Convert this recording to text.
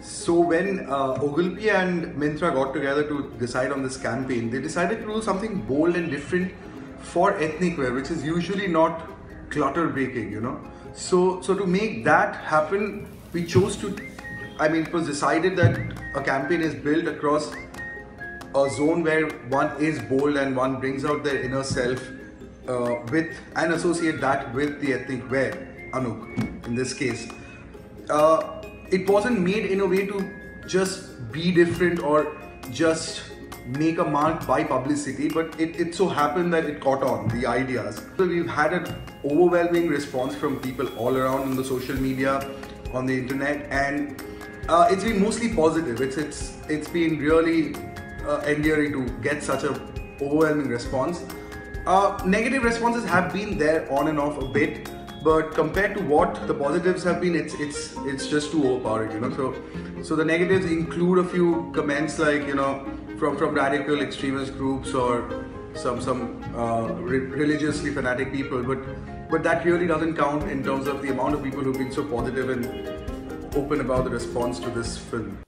So when uh, Ogilvy and Myntra got together to decide on this campaign, they decided to do something bold and different for ethnic wear, which is usually not clutter breaking, you know. So so to make that happen, we chose to. I mean, it was decided that a campaign is built across a zone where one is bold and one brings out their inner self uh, with and associate that with the ethnic wear, Anouk in this case. Uh, it wasn't made in a way to just be different or just make a mark by publicity, but it, it so happened that it caught on, the ideas. So we've had an overwhelming response from people all around on the social media, on the internet, and uh, it's been mostly positive. It's it's it's been really uh, endearing to get such a overwhelming response. Uh, negative responses have been there on and off a bit, but compared to what the positives have been, it's it's it's just too overpowering, you know. So so the negatives include a few comments like you know from from radical extremist groups or some some uh, re- religiously fanatic people, but but that really doesn't count in terms of the amount of people who've been so positive and open about the response to this film.